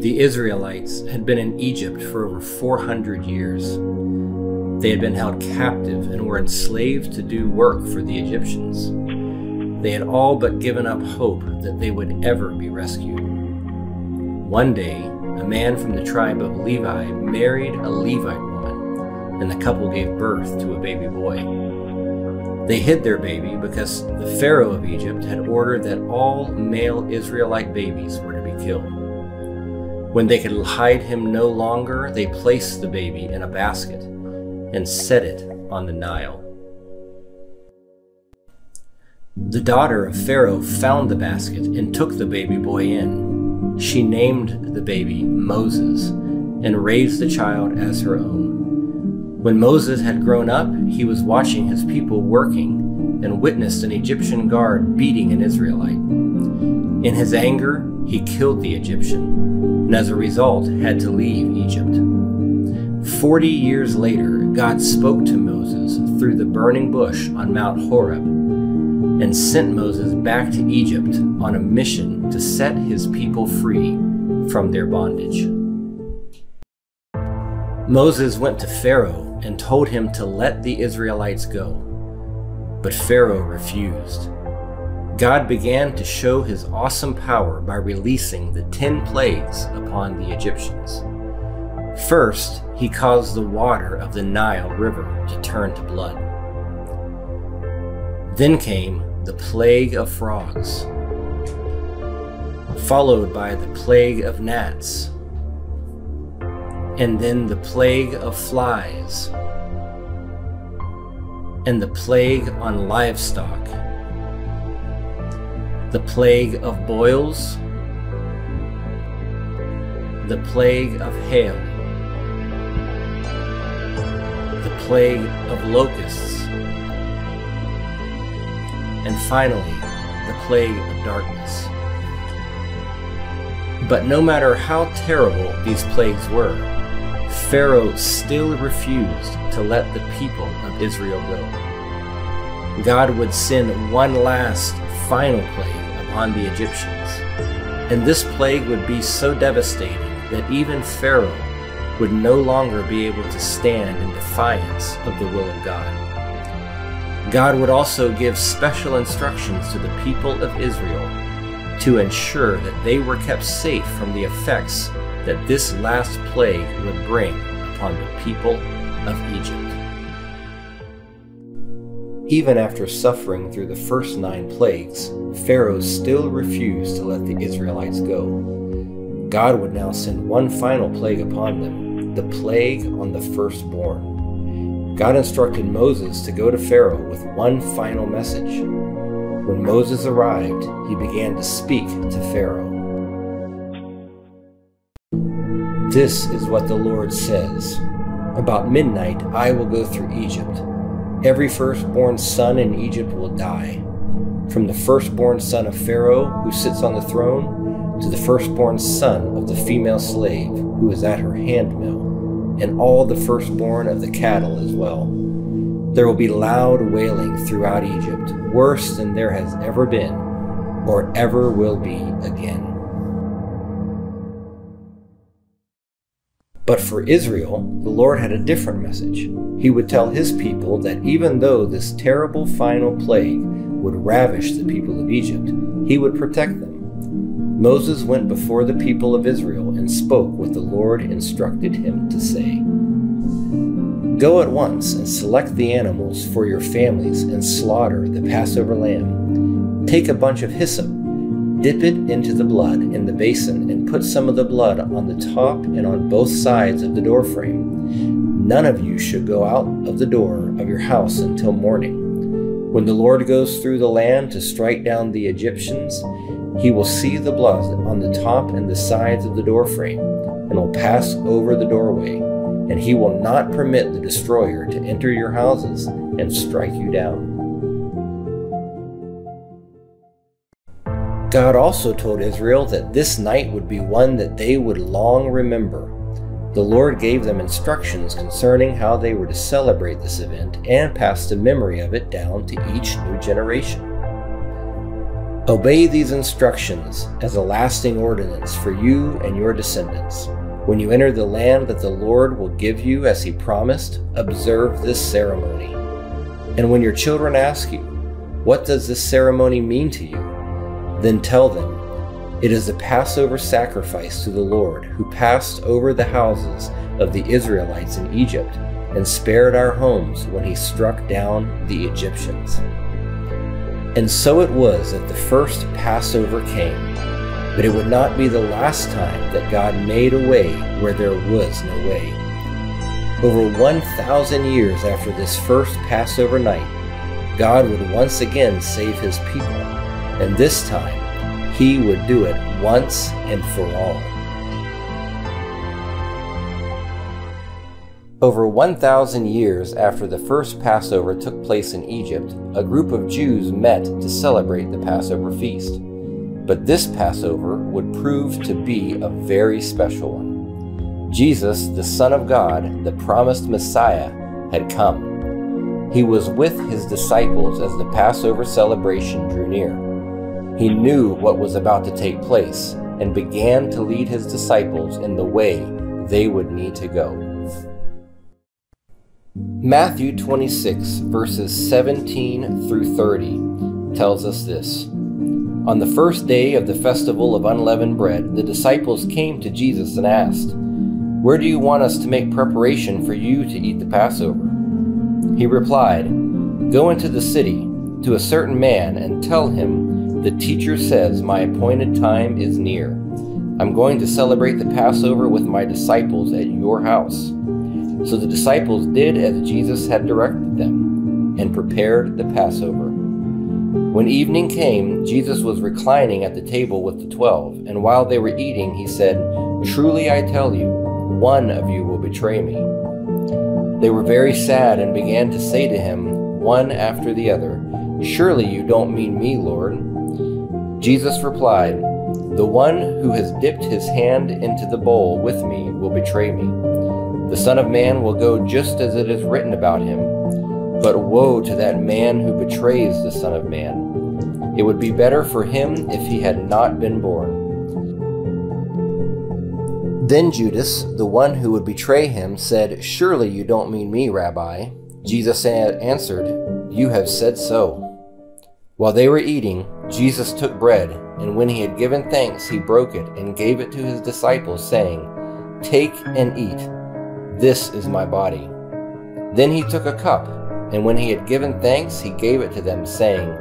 The Israelites had been in Egypt for over 400 years. They had been held captive and were enslaved to do work for the Egyptians. They had all but given up hope that they would ever be rescued. One day, a man from the tribe of Levi married a Levite woman, and the couple gave birth to a baby boy. They hid their baby because the Pharaoh of Egypt had ordered that all male Israelite babies were to be killed. When they could hide him no longer, they placed the baby in a basket and set it on the Nile. The daughter of Pharaoh found the basket and took the baby boy in. She named the baby Moses and raised the child as her own. When Moses had grown up, he was watching his people working and witnessed an Egyptian guard beating an Israelite. In his anger, he killed the Egyptian and as a result had to leave Egypt. Forty years later, God spoke to Moses through the burning bush on Mount Horeb and sent Moses back to Egypt on a mission to set his people free from their bondage. Moses went to Pharaoh and told him to let the Israelites go, but Pharaoh refused. God began to show his awesome power by releasing the ten plagues upon the Egyptians. First, he caused the water of the Nile River to turn to blood. Then came the plague of frogs, followed by the plague of gnats, and then the plague of flies, and the plague on livestock the plague of boils, the plague of hail, the plague of locusts, and finally, the plague of darkness. But no matter how terrible these plagues were, Pharaoh still refused to let the people of Israel go. God would send one last final plague upon the Egyptians. And this plague would be so devastating that even Pharaoh would no longer be able to stand in defiance of the will of God. God would also give special instructions to the people of Israel to ensure that they were kept safe from the effects that this last plague would bring upon the people of Egypt. Even after suffering through the first nine plagues, Pharaoh still refused to let the Israelites go. God would now send one final plague upon them, the plague on the firstborn. God instructed Moses to go to Pharaoh with one final message. When Moses arrived, he began to speak to Pharaoh. This is what the Lord says About midnight I will go through Egypt Every firstborn son in Egypt will die, from the firstborn son of Pharaoh, who sits on the throne, to the firstborn son of the female slave, who is at her handmill, and all the firstborn of the cattle as well. There will be loud wailing throughout Egypt, worse than there has ever been, or ever will be again. But for Israel, the Lord had a different message. He would tell his people that even though this terrible final plague would ravish the people of Egypt, he would protect them. Moses went before the people of Israel and spoke what the Lord instructed him to say. Go at once and select the animals for your families and slaughter the Passover lamb. Take a bunch of hyssop Dip it into the blood in the basin and put some of the blood on the top and on both sides of the doorframe. None of you should go out of the door of your house until morning. When the Lord goes through the land to strike down the Egyptians, he will see the blood on the top and the sides of the doorframe, and will pass over the doorway, and he will not permit the destroyer to enter your houses and strike you down. God also told Israel that this night would be one that they would long remember. The Lord gave them instructions concerning how they were to celebrate this event and pass the memory of it down to each new generation. Obey these instructions as a lasting ordinance for you and your descendants. When you enter the land that the Lord will give you as he promised, observe this ceremony. And when your children ask you, What does this ceremony mean to you? Then tell them, It is the Passover sacrifice to the Lord who passed over the houses of the Israelites in Egypt and spared our homes when he struck down the Egyptians. And so it was that the first Passover came, but it would not be the last time that God made a way where there was no way. Over 1,000 years after this first Passover night, God would once again save his people, and this time he would do it once and for all. Over 1,000 years after the first Passover took place in Egypt, a group of Jews met to celebrate the Passover feast. But this Passover would prove to be a very special one. Jesus, the Son of God, the promised Messiah, had come. He was with his disciples as the Passover celebration drew near. He knew what was about to take place and began to lead his disciples in the way they would need to go. Matthew 26, verses 17 through 30, tells us this. On the first day of the festival of unleavened bread, the disciples came to Jesus and asked, Where do you want us to make preparation for you to eat the Passover? He replied, Go into the city to a certain man and tell him, The teacher says, My appointed time is near. I'm going to celebrate the Passover with my disciples at your house. So the disciples did as Jesus had directed them, and prepared the Passover. When evening came, Jesus was reclining at the table with the twelve, and while they were eating, he said, Truly I tell you, one of you will betray me. They were very sad and began to say to him, one after the other, Surely you don't mean me, Lord. Jesus replied, The one who has dipped his hand into the bowl with me will betray me. The Son of Man will go just as it is written about him. But woe to that man who betrays the Son of Man. It would be better for him if he had not been born. Then Judas, the one who would betray him, said, Surely you don't mean me, Rabbi. Jesus answered, You have said so. While they were eating, Jesus took bread, and when he had given thanks, he broke it and gave it to his disciples, saying, Take and eat. This is my body. Then he took a cup, and when he had given thanks, he gave it to them, saying,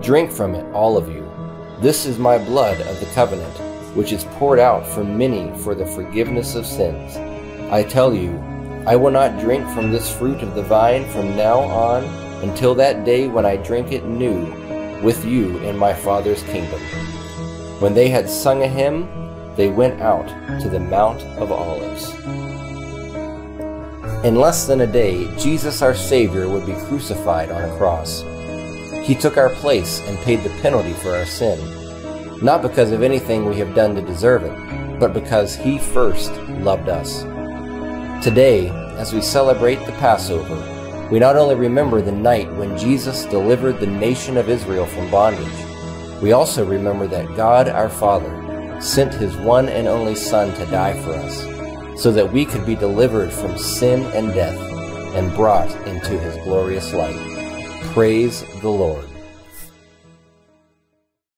Drink from it, all of you. This is my blood of the covenant, which is poured out for many for the forgiveness of sins. I tell you, I will not drink from this fruit of the vine from now on until that day when I drink it new with you in my Father's kingdom. When they had sung a hymn, they went out to the Mount of Olives. In less than a day, Jesus our Savior would be crucified on a cross. He took our place and paid the penalty for our sin, not because of anything we have done to deserve it, but because He first loved us. Today, as we celebrate the Passover, we not only remember the night when Jesus delivered the nation of Israel from bondage, we also remember that God our Father sent His one and only Son to die for us so that we could be delivered from sin and death and brought into his glorious light. Praise the Lord.